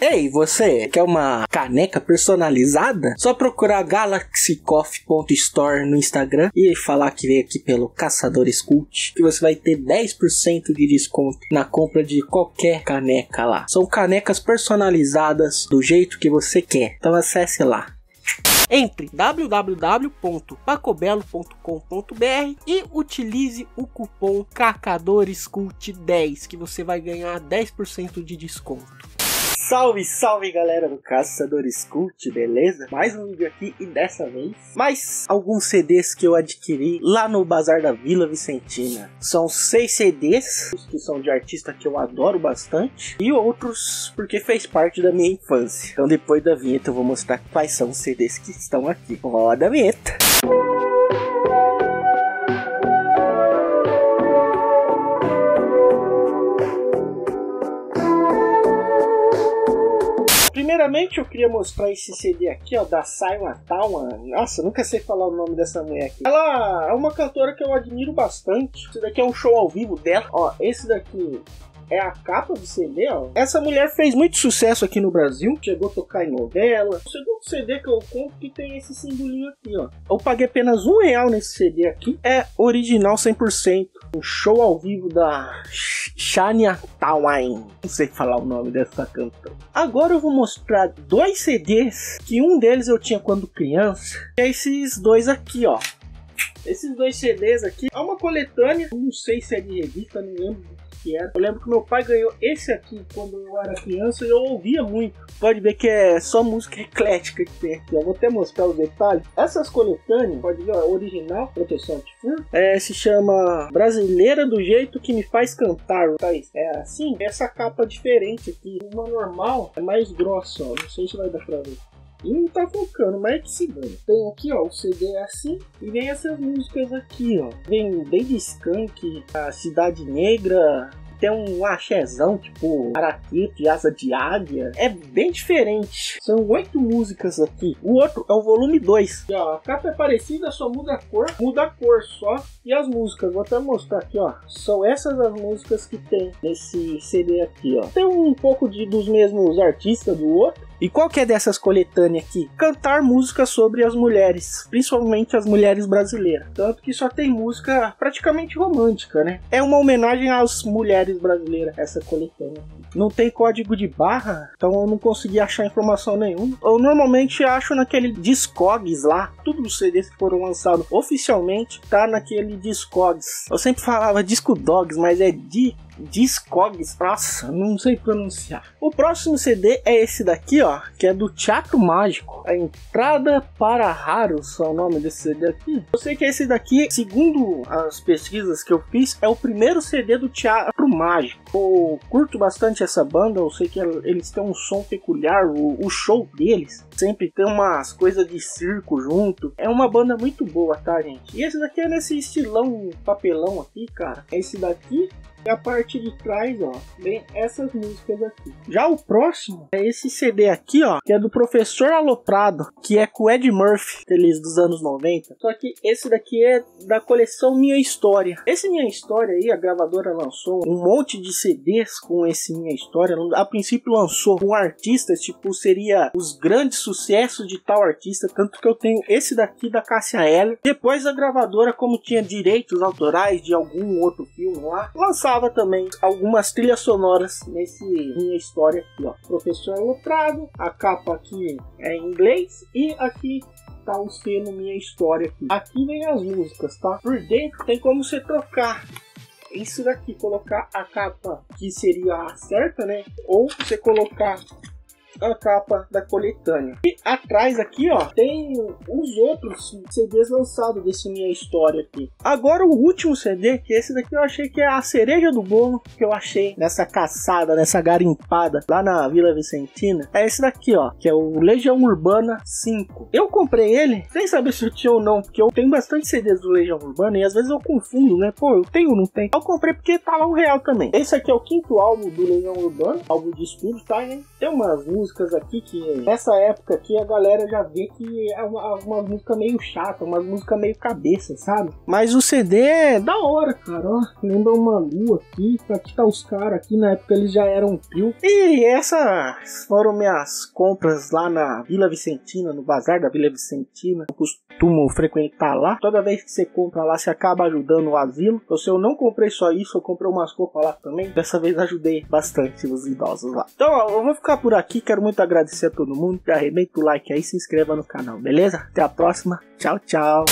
Ei, você quer uma caneca personalizada? Só procurar galaxycoffee.store no Instagram e falar que veio aqui pelo Caçadores Cult, que você vai ter 10% de desconto na compra de qualquer caneca lá. São canecas personalizadas do jeito que você quer. Então acesse lá. Entre www.pacobelo.com.br e utilize o cupom CACADORESCULT10 que você vai ganhar 10% de desconto. Salve, salve galera do Caçadores Cult, beleza? Mais um vídeo aqui e dessa vez mais alguns CDs que eu adquiri lá no Bazar da Vila Vicentina. São seis CDs que são de artista que eu adoro bastante e outros porque fez parte da minha infância. Então depois da vinheta eu vou mostrar quais são os CDs que estão aqui. Roda a vinheta! Primeiramente eu queria mostrar esse CD aqui, ó, da Simon Talman. Nossa, nunca sei falar o nome dessa mulher aqui. Ela é uma cantora que eu admiro bastante. Esse daqui é um show ao vivo dela. Ó, esse daqui é a capa do CD, ó. Essa mulher fez muito sucesso aqui no Brasil, chegou a tocar em novela. O segundo CD que eu compro que tem esse simbolinho aqui, ó. Eu paguei apenas um real nesse CD aqui. É original 100%. Um show ao vivo da Shania Twain. Não sei falar o nome dessa cantora. Agora eu vou mostrar dois CDs que um deles eu tinha quando criança. É esses dois aqui, ó. Esses dois CDs aqui é coletânea, não sei se é de revista, não lembro que era. Eu lembro que meu pai ganhou esse aqui quando eu era criança e eu ouvia muito. Pode ver que é só música eclética que tem aqui. Eu vou até mostrar os detalhes. Essas coletâneas, pode ver, ó, original, proteção antifurto, é, se chama Brasileira do Jeito que Me Faz Cantar. Tá é assim, essa capa diferente aqui. Uma normal é mais grossa, ó. Não sei se vai dar pra ver. E não tá focando, mas é que se dane. Tem aqui, ó, o CD é assim. E vem essas músicas aqui, ó. Vem Baby Skunk, a Cidade Negra, tem um axézão, tipo Araquete, Asa de Águia. É bem diferente. São oito músicas aqui. O outro é o volume 2. a capa é parecida, só muda a cor. Muda a cor só. E as músicas, vou até mostrar aqui, ó. São essas as músicas que tem nesse CD aqui, ó. Tem um pouco de, dos mesmos artistas do outro. E qual que é dessas coletâneas aqui? Cantar música sobre as mulheres, principalmente as mulheres brasileiras. Tanto que só tem música praticamente romântica, né? É uma homenagem às mulheres brasileiras, essa coletânea. Não tem código de barra, então eu não consegui achar informação nenhuma. Eu normalmente acho naquele Discogs lá, todos os CDs que foram lançados oficialmente tá naquele Discogs. Eu sempre falava Disco Dogs, mas é de Discogs, nossa, não sei pronunciar. O próximo CD é esse daqui, ó, que é do Teatro Mágico. A Entrada para Raros é o nome desse CD aqui. Eu sei que esse daqui, segundo as pesquisas que eu fiz, é o primeiro CD do Teatro Mágico. Eu curto bastante essa banda, eu sei que eles têm um som peculiar, o, o show deles sempre tem umas coisas de circo junto. É uma banda muito boa, tá, gente? E esse daqui é nesse estilão papelão aqui, cara. Esse daqui a parte de trás, ó, vem essas músicas aqui. Já o próximo é esse CD aqui, ó, que é do Professor Aloprado, que é com o Ed Murphy, feliz dos anos 90. Só que esse daqui é da coleção Minha História. Esse Minha História aí, a gravadora lançou um monte de CDs com esse Minha História. A princípio lançou com artistas, tipo, seria os grandes sucessos de tal artista, tanto que eu tenho esse daqui da Cássia L. Depois a gravadora, como tinha direitos autorais de algum outro filme lá, lançava lançava também algumas trilhas sonoras nesse minha história aqui, ó. Professor Lutrado, a capa aqui é em inglês e aqui tá o selo minha história aqui. Aqui vem as músicas, tá? Por dentro tem como você trocar isso daqui, colocar a capa que seria a certa, né? Ou você colocar a capa da coletânea. E atrás aqui, ó, tem os outros CDs lançados desse minha história aqui. Agora o último CD, que esse daqui eu achei que é a cereja do bolo que eu achei nessa caçada, nessa garimpada lá na Vila Vicentina, é esse daqui, ó, que é o Legião Urbana 5. Eu comprei ele sem saber se eu tinha ou não, porque eu tenho bastante CDs do Legião Urbana e às vezes eu confundo, né? Pô, eu tenho ou não tenho? Eu comprei porque tava um real também. Esse aqui é o quinto álbum do Legião Urbana, álbum de estúdio, tá, né? Tem umas músicas aqui que nessa época aqui a galera já vê que é uma, uma música meio chata, uma música meio cabeça, sabe? Mas o CD é da hora, cara. Ó, lembra uma lua aqui. Aqui tá os caras aqui, na época eles já eram trio. E essas foram minhas compras lá na Vila Vicentina, no bazar da Vila Vicentina. Eu costumo frequentar lá. Toda vez que você compra lá, você acaba ajudando o asilo. Então, se eu não comprei só isso, eu comprei umas roupas lá também. Dessa vez ajudei bastante os idosos lá. Então, ó, eu vou ficar por aqui. Quero muito agradecer a todo mundo. Já arrebenta o like aí, se inscreva no canal, beleza? Até a próxima. Tchau, tchau.